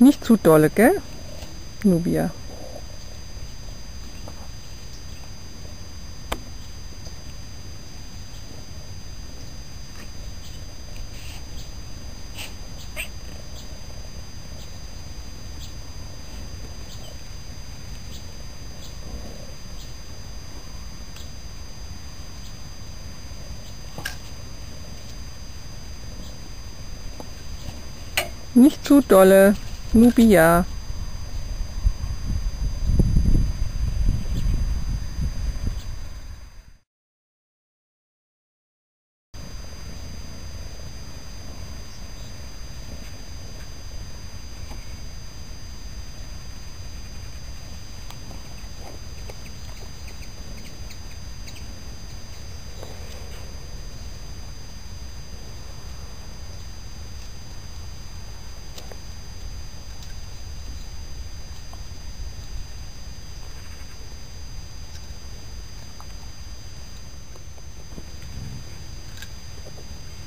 Nicht zu dolle, gell? Nubia. Nicht zu dolle, Nubia.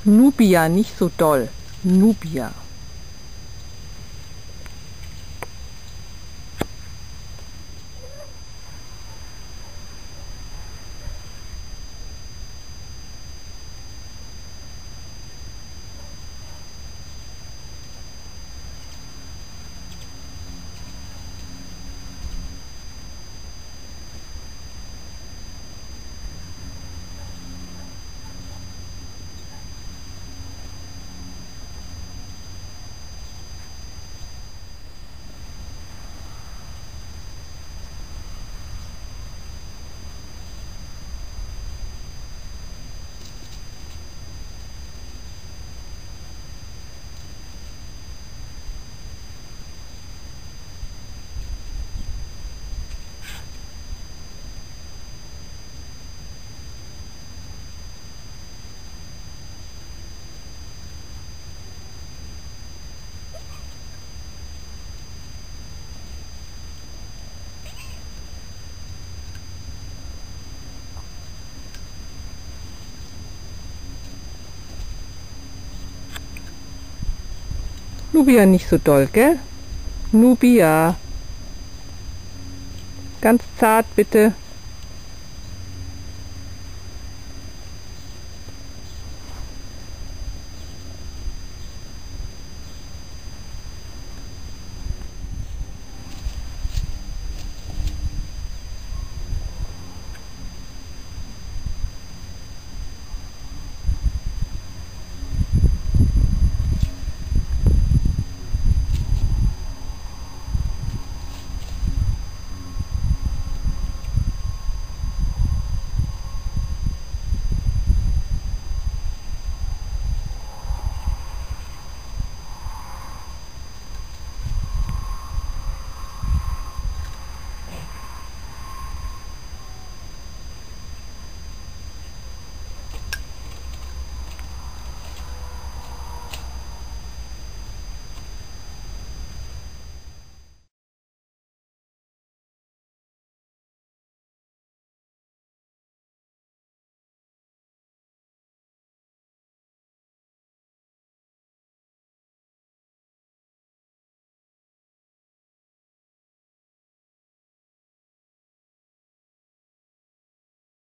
Nubia, nicht so doll. Nubia. Nubia nicht so doll, gell? Nubia. Ganz zart bitte.